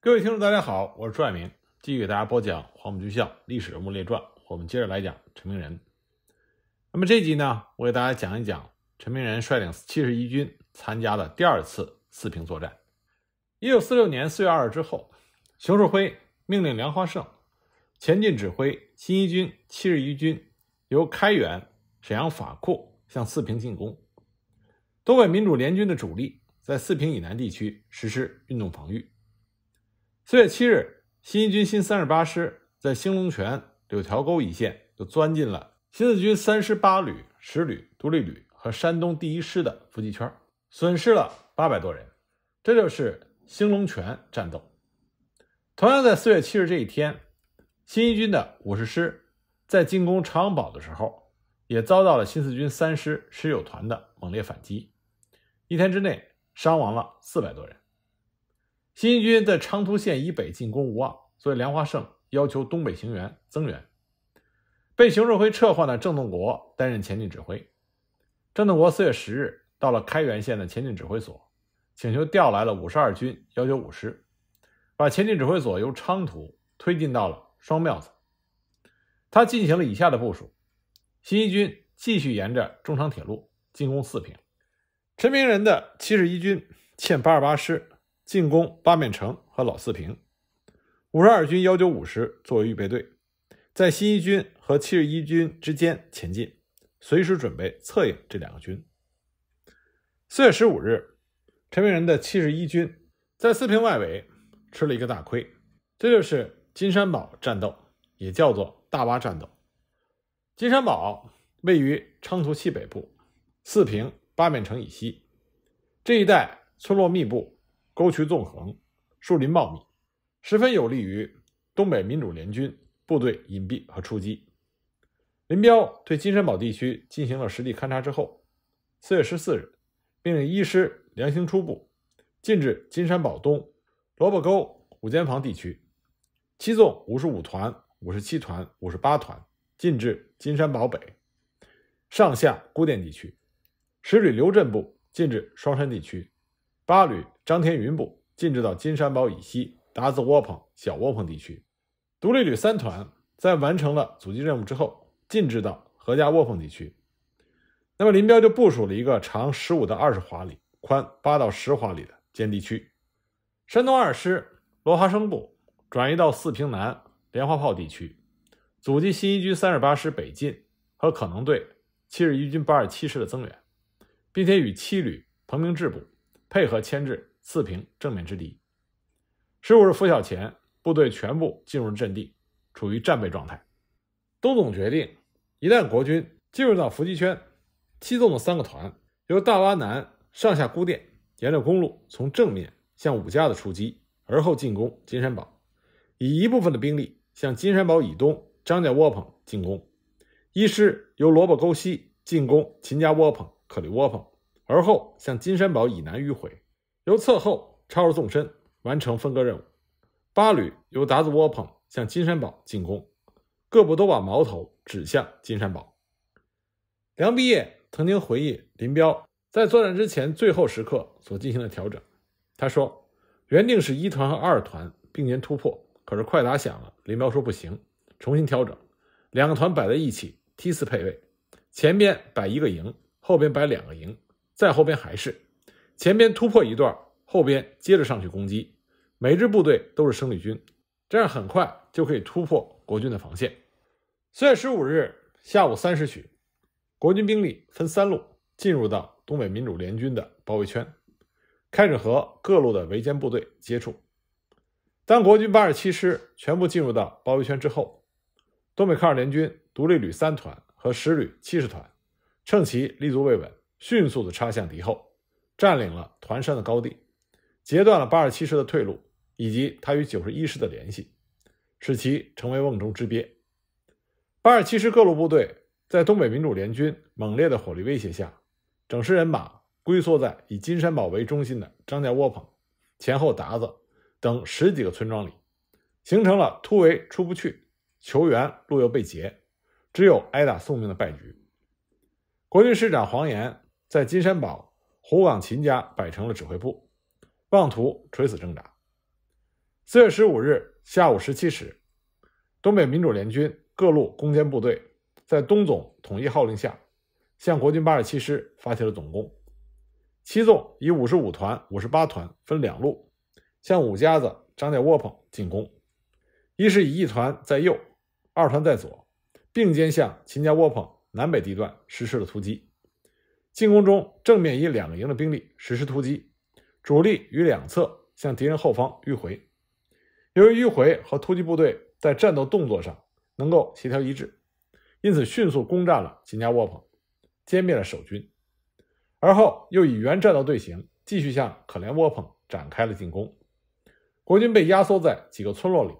各位听众，大家好，我是朱爱明，继续给大家播讲《黄埔军校历史人物列传》。我们接着来讲陈明仁。那么这集呢，我给大家讲一讲陈明仁率领七十一军参加的第二次四平作战。一九四六年四月二日之后，熊式辉命令梁华胜前进指挥新一军、七十一军由开远、沈阳法库向四平进攻。东北民主联军的主力在四平以南地区实施运动防御。四月七日，新一军新三十八师在兴隆泉、柳条沟一线就钻进了新四军三师八旅、十旅、独立旅和山东第一师的伏击圈，损失了八百多人。这就是兴隆泉战斗。同样在四月七日这一天，新一军的五十师在进攻长阳堡的时候，也遭到了新四军三师十九团的猛烈反击，一天之内伤亡了四百多人。新一军在昌图县以北进攻无望，所以梁华胜要求东北行员增援。被熊式辉撤换的郑洞国担任前进指挥。郑洞国四月十日到了开原县的前进指挥所，请求调来了五十二军幺九五师，把前进指挥所由昌图推进到了双庙子。他进行了以下的部署：新一军继续沿着中长铁路进攻四平，陈明仁的七十一军欠八十八师。进攻八面城和老四平，五十二军幺九五师作为预备队，在新一军和七十一军之间前进，随时准备策应这两个军。四月十五日，陈明仁的七十一军在四平外围吃了一个大亏，这就是金山堡战斗，也叫做大洼战斗。金山堡位于昌图西北部，四平八面城以西，这一带村落密布。沟渠纵横，树林茂密，十分有利于东北民主联军部队隐蔽和出击。林彪对金山堡地区进行了实地勘察之后，四月十四日，命令一师梁兴初部进至金山堡东萝卜沟五间房地区，七纵五十五团、五十七团、五十八团进至金山堡北上下孤店地区，十旅刘振部进至双山地区。八旅张天云部进至到金山堡以西达子窝棚、小窝棚地区，独立旅三团在完成了阻击任务之后，进至到何家窝棚地区。那么林彪就部署了一个长十五到二十华里、宽八到十华里的坚地区。山东二师罗华生部转移到四平南莲花炮地区，阻击新一军三十八师北进和可能对七十一军八十七师的增援，并且与七旅彭明志部。配合牵制四平正面之敌。十五日拂晓前，部队全部进入阵地，处于战备状态。东总决定，一旦国军进入到伏击圈，七纵的三个团由大洼南上下孤店，沿着公路从正面向武家的出击，而后进攻金山堡，以一部分的兵力向金山堡以东张家窝棚进攻。一师由萝卜沟西进攻秦家窝棚、可里窝棚。而后向金山堡以南迂回，由侧后抄入纵深，完成分割任务。八旅由达子窝棚向金山堡进攻，各部都把矛头指向金山堡。梁毕业曾经回忆林彪在作战之前最后时刻所进行的调整。他说：“原定是一团和二团并肩突破，可是快打响了，林彪说不行，重新调整，两个团摆在一起梯次配位，前边摆一个营，后边摆两个营。”再后边还是前边突破一段，后边接着上去攻击。每支部队都是生力军，这样很快就可以突破国军的防线。四月十五日下午三时许，国军兵力分三路进入到东北民主联军的包围圈，开始和各路的围歼部队接触。当国军八十七师全部进入到包围圈之后，东北抗日联军独立旅三团和十旅七十团趁其立足未稳。迅速地插向敌后，占领了团山的高地，截断了八十七师的退路以及他与九十一师的联系，使其成为瓮中之鳖。八十七师各路部队在东北民主联军猛烈的火力威胁下，整师人马龟缩在以金山堡为中心的张家窝棚、前后达子等十几个村庄里，形成了突围出不去、求援路又被截，只有挨打送命的败局。国军师长黄岩。在金山堡胡岗秦家摆成了指挥部，妄图垂死挣扎。四月十五日下午十七时，东北民主联军各路攻坚部队在东总统一号令下，向国军八十七师发起了总攻。七纵以五十五团、五十八团分两路，向五家子、张家窝棚进攻。一是以一团在右，二团在左，并肩向秦家窝棚南北地段实施了突击。进攻中，正面以两个营的兵力实施突击，主力于两侧向敌人后方迂回。由于迂回和突击部队在战斗动作上能够协调一致，因此迅速攻占了秦家窝棚，歼灭了守军。而后又以原战斗队形继续向可怜窝棚展开了进攻。国军被压缩在几个村落里，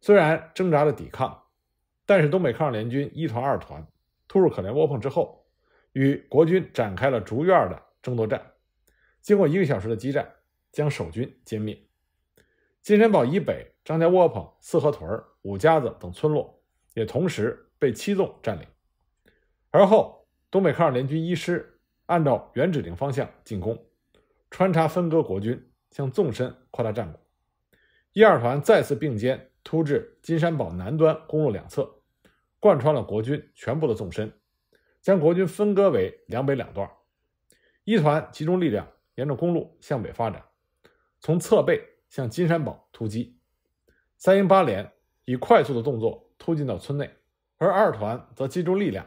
虽然挣扎着抵抗，但是东北抗日联军一团、二团突入可怜窝棚之后，与国军展开了逐院的争夺战。经过一个小时的激战，将守军歼灭。金山堡以北张家窝棚、四合屯、五家子等村落也同时被七纵占领。而后，东北抗日联军一师。按照原指令方向进攻，穿插分割国军，向纵深扩大战果。一二团再次并肩突至金山堡南端公路两侧，贯穿了国军全部的纵深，将国军分割为两北两段。一团集中力量沿着公路向北发展，从侧背向金山堡突击。三营八连以快速的动作突进到村内，而二团则集中力量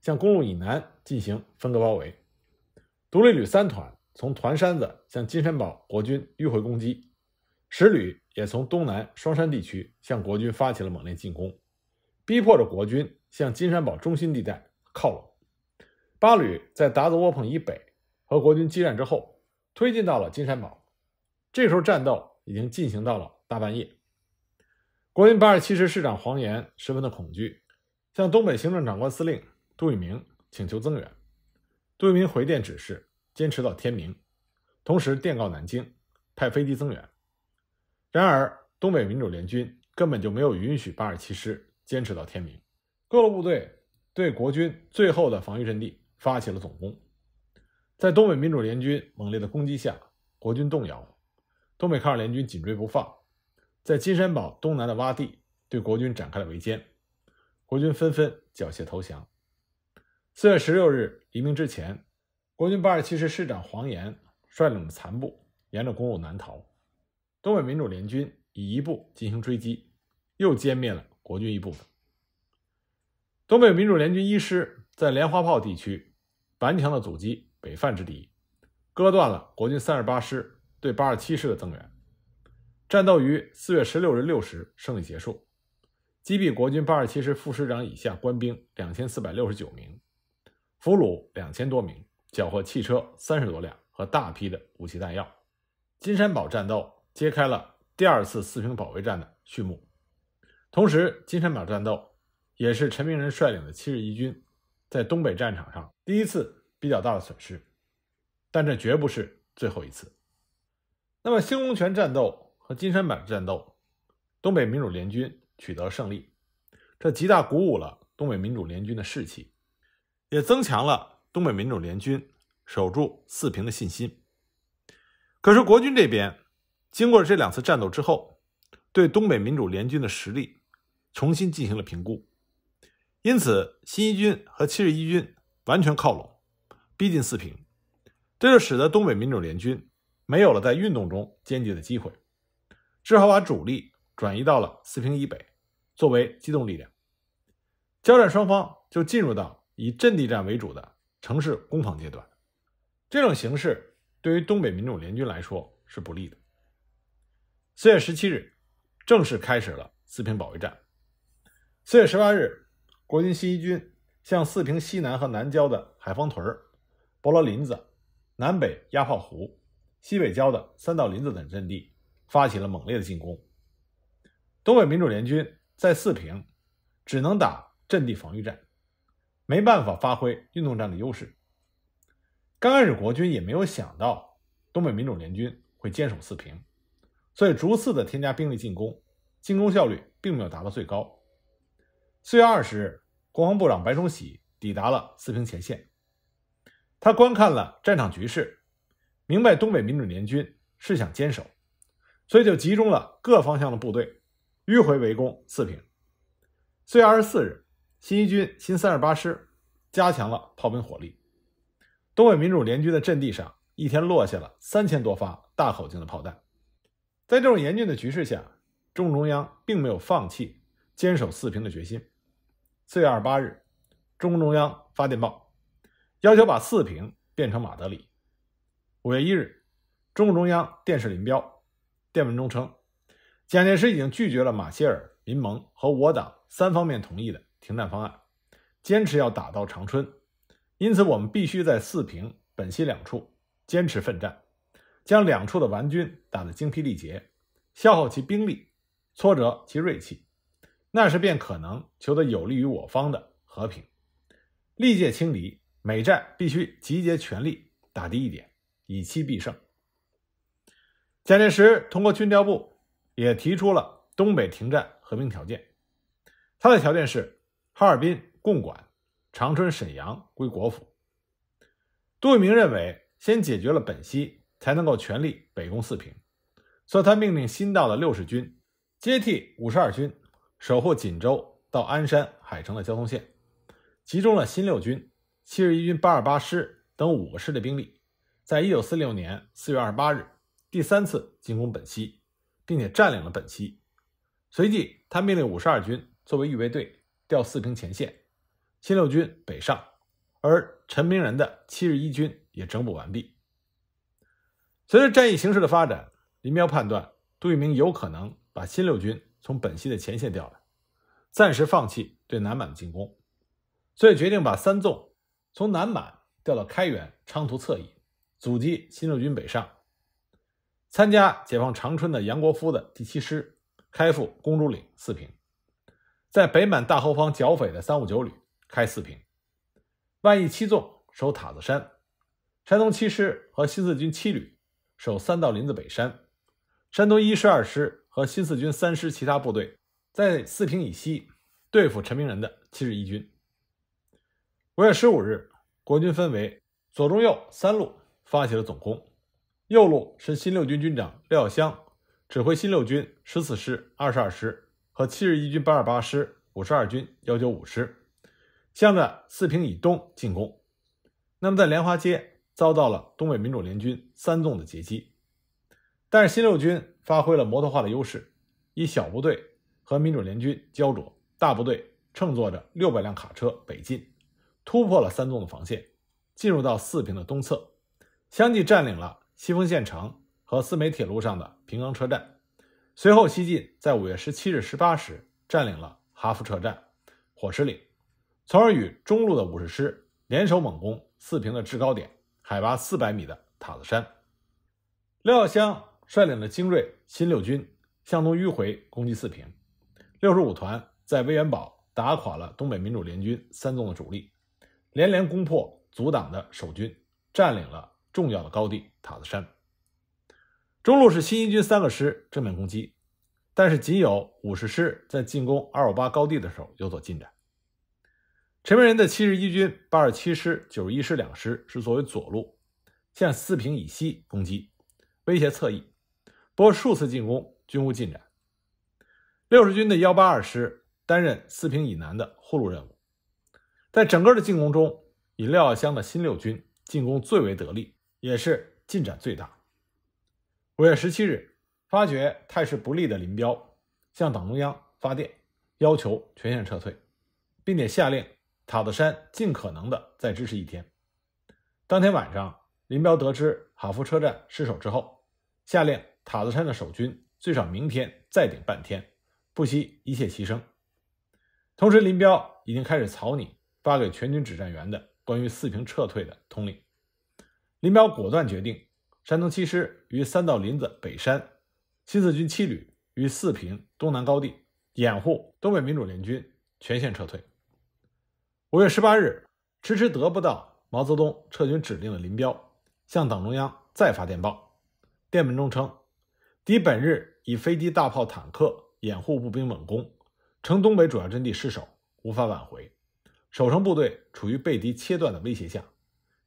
向公路以南进行分割包围。独立旅三团从团山子向金山堡国军迂回攻击，十旅也从东南双山地区向国军发起了猛烈进攻，逼迫着国军向金山堡中心地带靠拢。八旅在达子窝棚以北和国军激战之后，推进到了金山堡。这时候战斗已经进行到了大半夜，国军八十七师师长黄岩十分的恐惧，向东北行政长官司令杜聿明请求增援。杜聿明回电指示。坚持到天明，同时电告南京，派飞机增援。然而，东北民主联军根本就没有允许八十七师坚持到天明。各路部队对国军最后的防御阵地发起了总攻。在东北民主联军猛烈的攻击下，国军动摇，东北抗日联军紧追不放，在金山堡东南的洼地对国军展开了围歼，国军纷纷缴械投降。四月十六日黎明之前。国军八十七师师长黄岩率领的残部沿着公路南逃，东北民主联军以一部进行追击，又歼灭了国军一部分。东北民主联军一师在莲花炮地区顽强的阻击北犯之敌，割断了国军三十八师对八十七师的增援。战斗于四月十六日六时胜利结束，击毙国军八十七师副师长以下官兵两千四百六十九名，俘虏两千多名。缴获汽车三十多辆和大批的武器弹药。金山堡战斗揭开了第二次四平保卫战的序幕。同时，金山堡战斗也是陈明仁率领的七十一军在东北战场上第一次比较大的损失，但这绝不是最后一次。那么，兴隆泉战斗和金山板战斗，东北民主联军取得胜利，这极大鼓舞了东北民主联军的士气，也增强了。东北民主联军守住四平的信心。可是国军这边经过了这两次战斗之后，对东北民主联军的实力重新进行了评估，因此新一军和七十一军完全靠拢，逼近四平，这就使得东北民主联军没有了在运动中歼敌的机会，只好把主力转移到了四平以北，作为机动力量。交战双方就进入到以阵地战为主的。城市攻防阶段，这种形势对于东北民主联军来说是不利的。四月十七日，正式开始了四平保卫战。四月十八日，国军新一军向四平西南和南郊的海方屯、博罗林子、南北压炮湖、西北郊的三道林子等阵地发起了猛烈的进攻。东北民主联军在四平只能打阵地防御战。没办法发挥运动战的优势。刚开始，国军也没有想到东北民主联军会坚守四平，所以逐次的添加兵力进攻，进攻效率并没有达到最高。四月二十日，国防部长白崇禧抵达了四平前线，他观看了战场局势，明白东北民主联军是想坚守，所以就集中了各方向的部队，迂回围攻四平。四月二十四日，新一军新三十八师加强了炮兵火力，东北民主联军的阵地上一天落下了三千多发大口径的炮弹。在这种严峻的局势下，中共中央并没有放弃坚守四平的决心。四月二十八日，中共中央发电报，要求把四平变成马德里。五月一日，中共中央电视林彪电文中称，蒋介石已经拒绝了马歇尔、民盟和我党三方面同意的停战方案，坚持要打到长春，因此我们必须在四平、本溪两处坚持奋战，将两处的顽军打得精疲力竭，消耗其兵力，挫折其锐气。那时便可能求得有利于我方的和平。历届清敌，每战必须集结全力打敌一点，以期必胜。蒋介石通过军调部也提出了东北停战和平条件。他的条件是：哈尔滨共管，长春、沈阳归国府。杜聿明认为，先解决了本溪，才能够全力北攻四平，所以他命令新到的六十军接替五十二军。守护锦州到鞍山、海城的交通线，集中了新六军、七十一军八二八师等五个师的兵力，在一九四六年四月二十八日第三次进攻本溪，并且占领了本溪。随即，他命令五十二军作为预备队调四平前线，新六军北上，而陈明仁的七十一军也整补完毕。随着战役形势的发展，林彪判断杜聿明有可能把新六军。从本溪的前线调来，暂时放弃对南满的进攻，所以决定把三纵从南满调到开原、昌图侧翼，阻击新六军北上。参加解放长春的杨国夫的第七师开赴公主岭、四平，在北满大后方剿匪的三五九旅开四平，万义七纵守塔子山，山东七师和新四军七旅守三道林子北山，山东一师二师。和新四军三师其他部队在四平以西对付陈明仁的七十一军。五月十五日，国军分为左、中、右三路发起了总攻。右路是新六军军长廖耀湘指挥新六军十四师、二十二师和七十一军八二八师、五十二军幺九五师，向着四平以东进攻。那么在莲花街遭到了东北民主联军三纵的截击，但是新六军。发挥了摩托化的优势，以小部队和民主联军焦灼，大部队乘坐着六百辆卡车北进，突破了三纵的防线，进入到四平的东侧，相继占领了西丰县城和四梅铁路上的平冈车站。随后西进，在五月十七日十八时占领了哈佛车站、火石岭，从而与中路的五十师联手猛攻四平的制高点，海拔四百米的塔子山。廖耀湘。率领了精锐新六军向东迂回攻击四平，六十五团在威远堡打垮了东北民主联军三纵的主力，连连攻破阻挡的守军，占领了重要的高地塔子山。中路是新一军三个师正面攻击，但是仅有五十师在进攻二五八高地的时候有所进展。陈明仁的七十一军八十七师、九十一师两师是作为左路向四平以西攻击，威胁侧翼。不过数次进攻均无进展。六十军的幺八二师担任四平以南的护路任务，在整个的进攻中，以廖耀湘的新六军进攻最为得力，也是进展最大。五月十七日，发觉态势不利的林彪向党中央发电，要求全线撤退，并且下令塔子山尽可能的再支持一天。当天晚上，林彪得知哈佛车站失守之后，下令。塔子山的守军最少明天再顶半天，不惜一切牺牲。同时，林彪已经开始草拟发给全军指战员的关于四平撤退的通令。林彪果断决定，山东七师于三道林子北山，新四军七旅于四平东南高地掩护东北民主联军全线撤退。五月十八日，迟迟得不到毛泽东撤军指令的林彪，向党中央再发电报，电文中称。敌本日以飞机、大炮、坦克掩护步兵猛攻，城东北主要阵地失守，无法挽回。守城部队处于被敌切断的威胁下，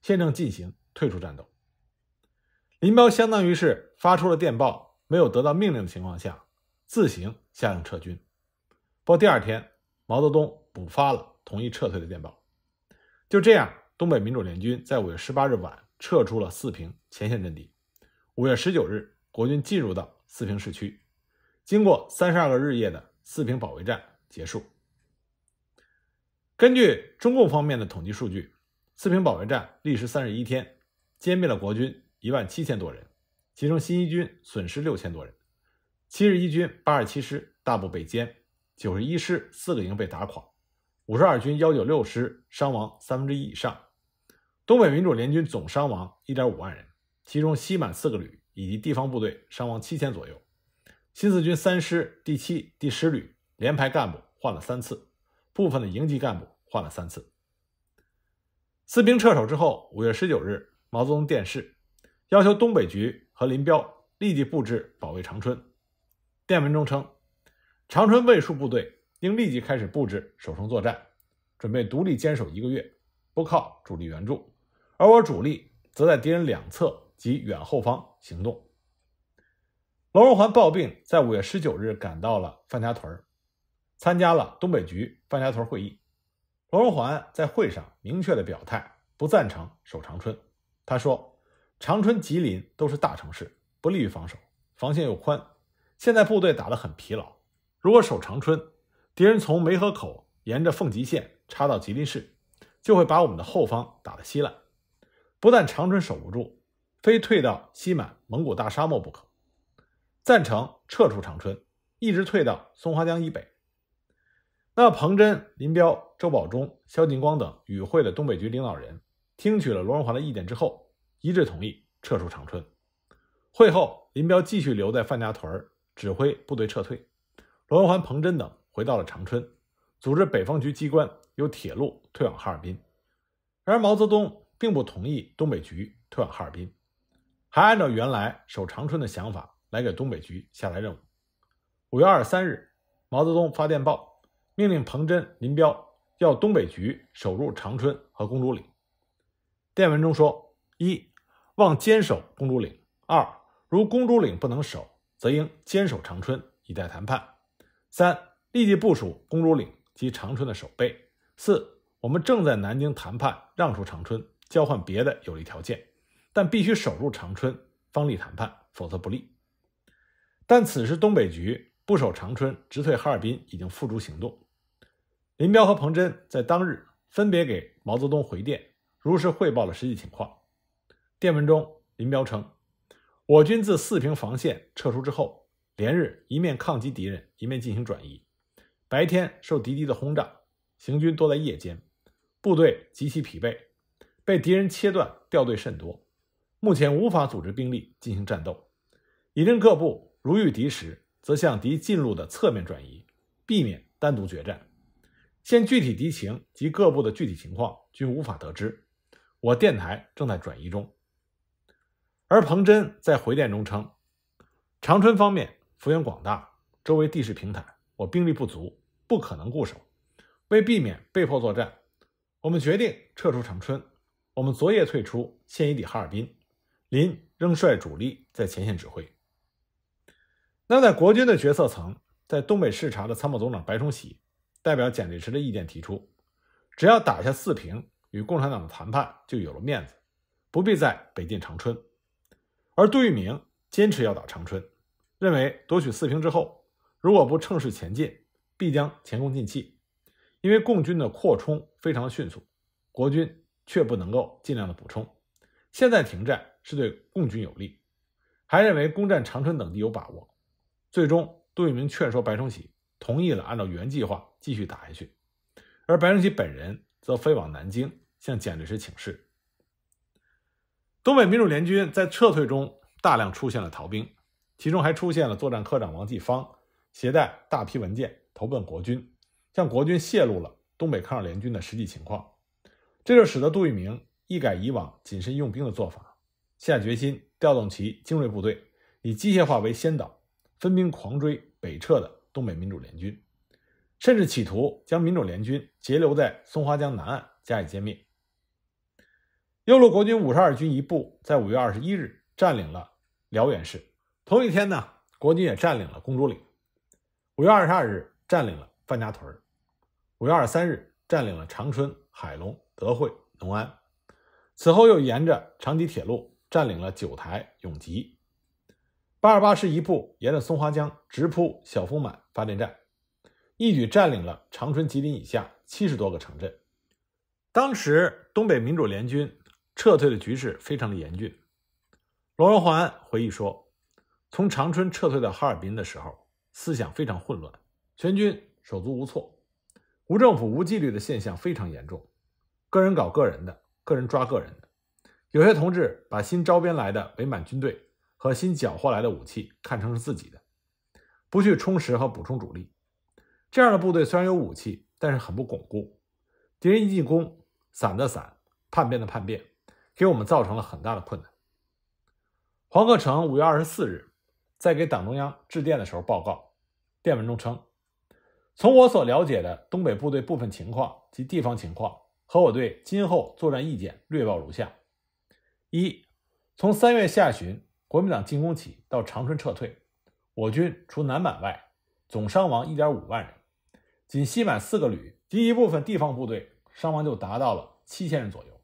现正进行退出战斗。林彪相当于是发出了电报，没有得到命令的情况下，自行下令撤军。不第二天，毛泽东补发了同意撤退的电报。就这样，东北民主联军在五月十八日晚撤出了四平前线阵地。五月十九日，国军进入到四平市区，经过三十二个日夜的四平保卫战结束。根据中共方面的统计数据，四平保卫战历时三十一天，歼灭了国军一万七千多人，其中新一军损失六千多人，七十一军八十七师大部被歼，九十一师四个营被打垮。五十二军幺九六师伤亡三分之一以上，东北民主联军总伤亡一点五万人，其中西满四个旅以及地方部队伤亡七千左右。新四军三师第七、第十旅连排干部换了三次，部分的营级干部换了三次。四平撤守之后，五月十九日，毛泽东电示，要求东北局和林彪立即布置保卫长春。电文中称，长春卫戍部队。应立即开始布置守城作战，准备独立坚守一个月，不靠主力援助，而我主力则在敌人两侧及远后方行动。罗荣桓抱病，在五月十九日赶到了范家屯，参加了东北局范家屯会议。罗荣桓在会上明确的表态，不赞成守长春。他说：“长春、吉林都是大城市，不利于防守，防线又宽，现在部队打得很疲劳，如果守长春。”敌人从梅河口沿着奉集线插到吉林市，就会把我们的后方打得稀烂。不但长春守不住，非退到西满蒙古大沙漠不可。赞成撤出长春，一直退到松花江以北。那彭真、林彪、周保中、萧劲光等与会的东北局领导人，听取了罗荣桓的意见之后，一致同意撤出长春。会后，林彪继续留在范家屯指挥部队撤退。罗荣桓、彭真等。回到了长春，组织北方局机关由铁路退往哈尔滨。然而毛泽东并不同意东北局退往哈尔滨，还按照原来守长春的想法来给东北局下达任务。五月二十三日，毛泽东发电报，命令彭真、林彪要东北局守住长春和公主岭。电文中说：一，望坚守公主岭；二，如公主岭不能守，则应坚守长春，以待谈判；三。立即部署公主岭及长春的守备。四，我们正在南京谈判让出长春，交换别的有利条件，但必须守住长春，方立谈判，否则不利。但此时东北局不守长春，直退哈尔滨已经付诸行动。林彪和彭真在当日分别给毛泽东回电，如实汇报了实际情况。电文中，林彪称，我军自四平防线撤出之后，连日一面抗击敌人，一面进行转移。白天受敌机的轰炸，行军多在夜间，部队极其疲惫，被敌人切断掉队甚多，目前无法组织兵力进行战斗。已令各部如遇敌时，则向敌进路的侧面转移，避免单独决战。现具体敌情及各部的具体情况均无法得知，我电台正在转移中。而彭真在回电中称，长春方面幅员广大，周围地势平坦，我兵力不足。不可能固守，为避免被迫作战，我们决定撤出长春。我们昨夜退出，现已抵哈尔滨。林仍率主力在前线指挥。那在国军的决策层，在东北视察的参谋总长白崇禧代表蒋介石的意见提出，只要打下四平，与共产党的谈判就有了面子，不必再北进长春。而杜聿明坚持要打长春，认为夺取四平之后，如果不乘势前进。必将前功尽弃，因为共军的扩充非常迅速，国军却不能够尽量的补充。现在停战是对共军有利，还认为攻占长春等地有把握。最终，杜聿明劝说白崇禧同意了按照原计划继续打下去，而白崇禧本人则飞往南京向蒋介石请示。东北民主联军在撤退中大量出现了逃兵，其中还出现了作战科长王继芳携带大批文件。投奔国军，向国军泄露了东北抗日联军的实际情况，这就使得杜聿明一改以往谨慎用兵的做法，下决心调动其精锐部队，以机械化为先导，分兵狂追北撤的东北民主联军，甚至企图将民主联军截留在松花江南岸加以歼灭。右路国军五十二军一部在五月二十一日占领了辽源市，同一天呢，国军也占领了公主岭。五月二十二日，占领了范家屯五月二十三日，占领了长春、海龙、德惠、农安。此后又沿着长堤铁路占领了九台、永吉。八二八师一部沿着松花江直扑小丰满发电站，一举占领了长春、吉林以下七十多个城镇。当时东北民主联军撤退的局势非常的严峻。罗荣桓回忆说：“从长春撤退到哈尔滨的时候，思想非常混乱，全军手足无措，无政府、无纪律的现象非常严重，个人搞个人的，个人抓个人的。有些同志把新招编来的伪满军队和新缴获来的武器看成是自己的，不去充实和补充主力。这样的部队虽然有武器，但是很不巩固。敌人一进攻，散的散，叛变的叛变，给我们造成了很大的困难。”黄克诚五月二十四日在给党中央致电的时候报告，电文中称：“从我所了解的东北部队部分情况及地方情况和我对今后作战意见略报如下：一，从三月下旬国民党进攻起到长春撤退，我军除南满外，总伤亡一点五万人，仅西满四个旅及一部分地方部队伤亡就达到了七千人左右。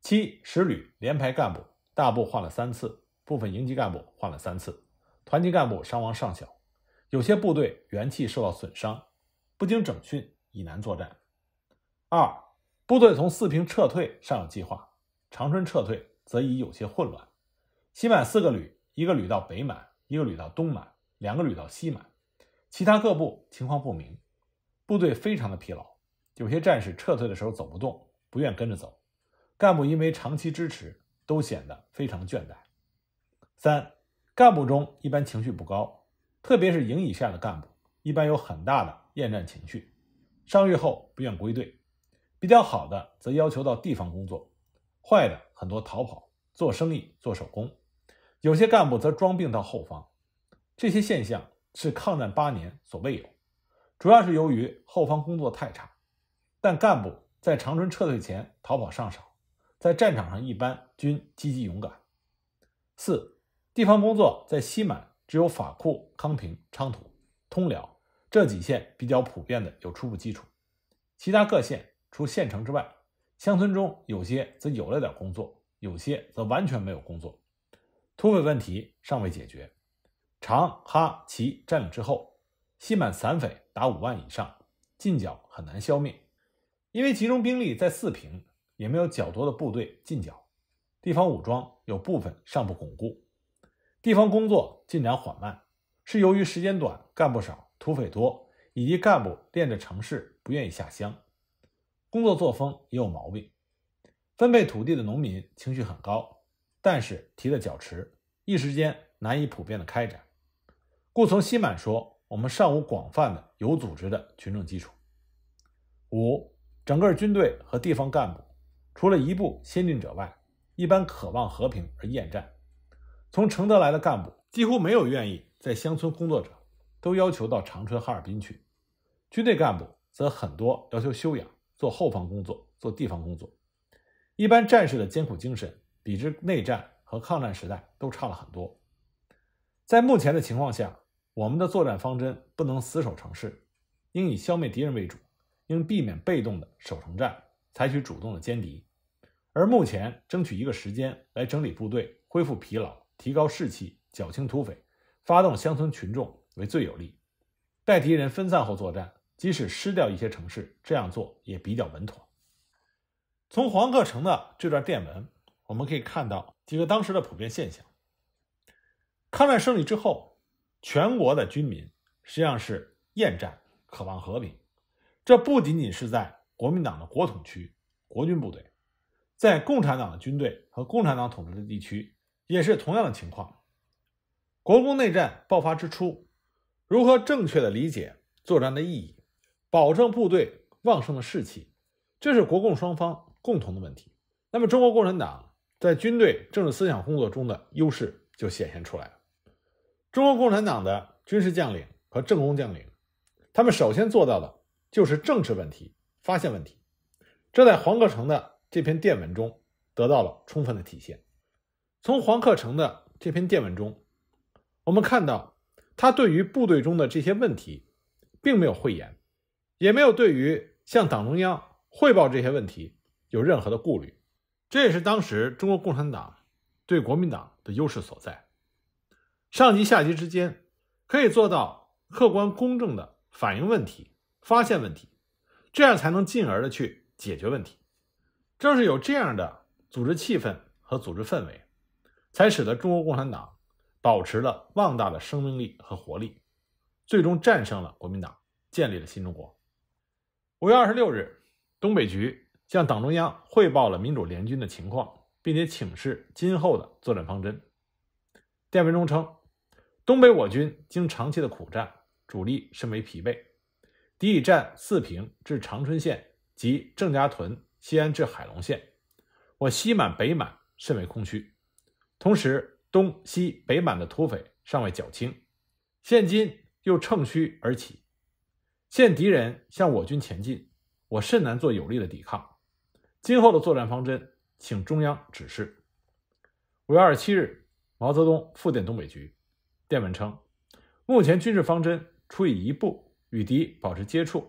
七十旅连排干部大部换了三次。”部分营级干部换了三次，团级干部伤亡尚小，有些部队元气受到损伤，不经整训已难作战。二，部队从四平撤退尚有计划，长春撤退则已有些混乱。西满四个旅，一个旅到北满，一个旅到东满，两个旅到西满，其他各部情况不明，部队非常的疲劳，有些战士撤退的时候走不动，不愿跟着走，干部因为长期支持，都显得非常倦怠。三干部中一般情绪不高，特别是营以下的干部，一般有很大的厌战情绪，伤愈后不愿归队。比较好的则要求到地方工作，坏的很多逃跑做生意做手工，有些干部则装病到后方。这些现象是抗战八年所未有，主要是由于后方工作太差。但干部在长春撤退前逃跑尚少，在战场上一般均积极勇敢。四。地方工作在西满只有法库、康平、昌土、通辽这几县比较普遍的有初步基础，其他各县除县城之外，乡村中有些则有了点工作，有些则完全没有工作。土匪问题尚未解决。长、哈、齐占领之后，西满散匪达五万以上，进剿很难消灭，因为集中兵力在四平，也没有较多的部队进剿，地方武装有部分尚不巩固。地方工作进展缓慢，是由于时间短、干部少、土匪多，以及干部恋着城市，不愿意下乡。工作作风也有毛病。分配土地的农民情绪很高，但是提的较迟，一时间难以普遍的开展。故从西满说，我们尚无广泛的有组织的群众基础。五，整个军队和地方干部，除了一部先进者外，一般渴望和平而厌战。从承德来的干部几乎没有愿意在乡村工作者，都要求到长春、哈尔滨去。军队干部则很多要求休养，做后方工作，做地方工作。一般战士的艰苦精神，比之内战和抗战时代都差了很多。在目前的情况下，我们的作战方针不能死守城市，应以消灭敌人为主，应避免被动的守城战，采取主动的歼敌。而目前争取一个时间来整理部队，恢复疲劳。提高士气，剿清土匪，发动乡村群众为最有利。待敌人分散后作战，即使失掉一些城市，这样做也比较稳妥。从黄克诚的这段电文，我们可以看到几个当时的普遍现象：抗战胜利之后，全国的军民实际上是厌战、渴望和平。这不仅仅是在国民党的国统区、国军部队，在共产党的军队和共产党统治的地区。也是同样的情况。国共内战爆发之初，如何正确的理解作战的意义，保证部队旺盛的士气，这是国共双方共同的问题。那么，中国共产党在军队政治思想工作中的优势就显现出来了。中国共产党的军事将领和政工将领，他们首先做到的就是政治问题发现问题，这在黄克诚的这篇电文中得到了充分的体现。从黄克诚的这篇电文中，我们看到他对于部队中的这些问题，并没有讳言，也没有对于向党中央汇报这些问题有任何的顾虑。这也是当时中国共产党对国民党的优势所在。上级下级之间可以做到客观公正的反映问题、发现问题，这样才能进而的去解决问题。正是有这样的组织气氛和组织氛围，才使得中国共产党保持了旺大的生命力和活力，最终战胜了国民党，建立了新中国。五月二十六日，东北局向党中央汇报了民主联军的情况，并且请示今后的作战方针。电文中称，东北我军经长期的苦战，主力甚为疲惫，敌已占四平至长春县及郑家屯。西安至海龙县，我西满、北满甚为空虚，同时东西北满的土匪尚未剿清，现今又乘虚而起，现敌人向我军前进，我甚难做有力的抵抗。今后的作战方针，请中央指示。五月二十七日，毛泽东复电东北局，电文称：目前军事方针，除以一部与敌保持接触，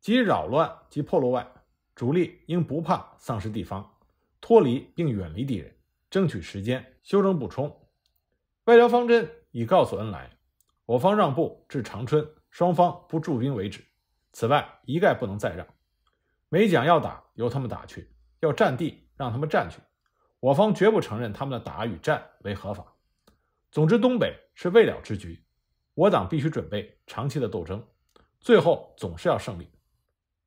及扰乱及破落外。主力应不怕丧失地方，脱离并远离敌人，争取时间休整补充。外交方针已告诉恩来，我方让步至长春，双方不驻兵为止。此外一概不能再让。美蒋要打由他们打去，要占地让他们占去。我方绝不承认他们的打与占为合法。总之，东北是未了之局，我党必须准备长期的斗争，最后总是要胜利。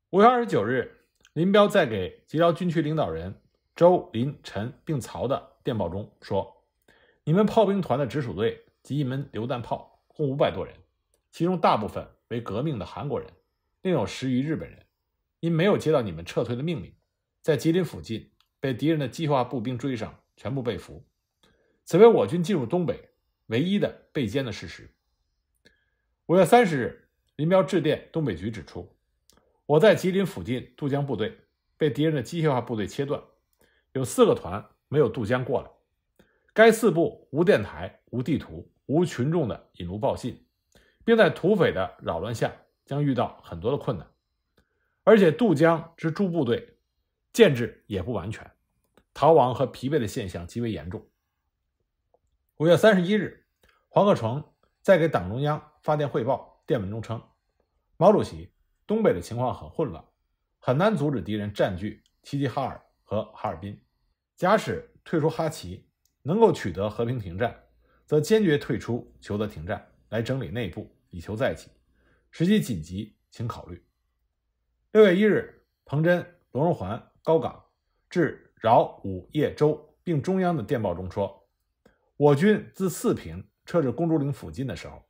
五月二十九日。林彪在给吉辽军区领导人周、林、陈并曹的电报中说：“你们炮兵团的直属队及一门榴弹炮共五百多人，其中大部分为革命的韩国人，另有十余日本人，因没有接到你们撤退的命令，在吉林附近被敌人的机械化步兵追上，全部被俘。此为我军进入东北唯一的被歼的事实。”五月三十日，林彪致电东北局指出。我在吉林附近渡江部队被敌人的机械化部队切断，有四个团没有渡江过来。该四部无电台、无地图、无群众的引路报信，并在土匪的扰乱下将遇到很多的困难。而且渡江之诸部队建制也不完全，逃亡和疲惫的现象极为严重。五月三十一日，黄克诚在给党中央发电汇报电文中称，毛主席。东北的情况很混乱，很难阻止敌人占据齐齐哈尔和哈尔滨。假使退出哈齐能够取得和平停战，则坚决退出，求得停战，来整理内部，以求再起。时机紧急，请考虑。六月一日，彭真、罗荣桓、高岗致饶、武、叶、周并中央的电报中说：“我军自四平撤至公主岭附近的时候，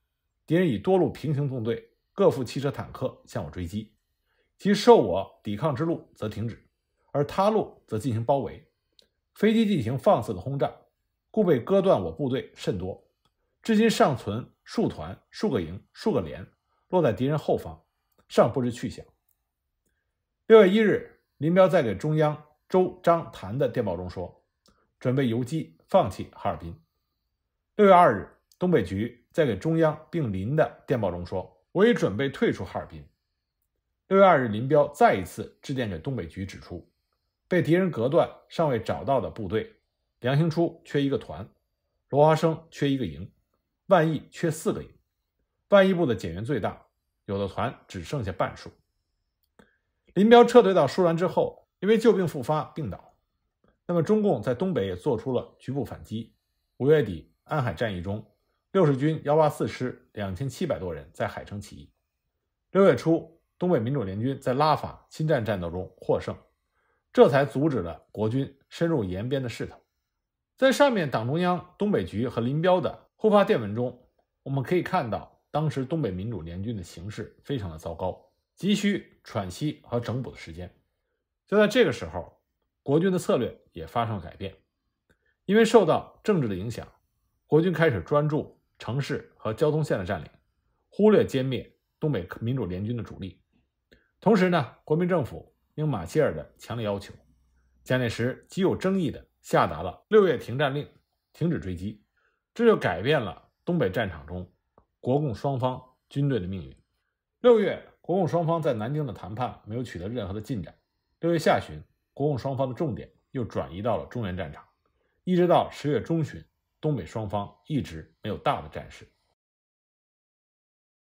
敌人以多路平行纵队。”各副汽车、坦克向我追击，其受我抵抗之路则停止，而他路则进行包围。飞机进行放肆的轰炸，故被割断我部队甚多，至今尚存数团、数个营、数个连落在敌人后方，尚不知去向。六月一日，林彪在给中央周、张、谭的电报中说，准备游击，放弃哈尔滨。六月二日，东北局在给中央并林的电报中说。我已准备退出哈尔滨。六月二日，林彪再一次致电给东北局，指出被敌人隔断、尚未找到的部队：梁兴初缺一个团，罗华生缺一个营，万亿缺四个营。万亿部的减员最大，有的团只剩下半数。林彪撤退到舒兰之后，因为旧病复发病倒。那么，中共在东北也做出了局部反击。五月底，安海战役中。六十军幺八四师两千七百多人在海城起义。六月初，东北民主联军在拉法侵占战斗中获胜，这才阻止了国军深入延边的势头。在上面党中央、东北局和林彪的突发电文中，我们可以看到，当时东北民主联军的形势非常的糟糕，急需喘息和整补的时间。就在这个时候，国军的策略也发生了改变，因为受到政治的影响，国军开始专注。城市和交通线的占领，忽略歼灭东北民主联军的主力。同时呢，国民政府应马歇尔的强烈要求，蒋介石极有争议的下达了六月停战令，停止追击。这就改变了东北战场中国共双方军队的命运。六月，国共双方在南京的谈判没有取得任何的进展。六月下旬，国共双方的重点又转移到了中原战场，一直到十月中旬，东北双方一直没有大的战事。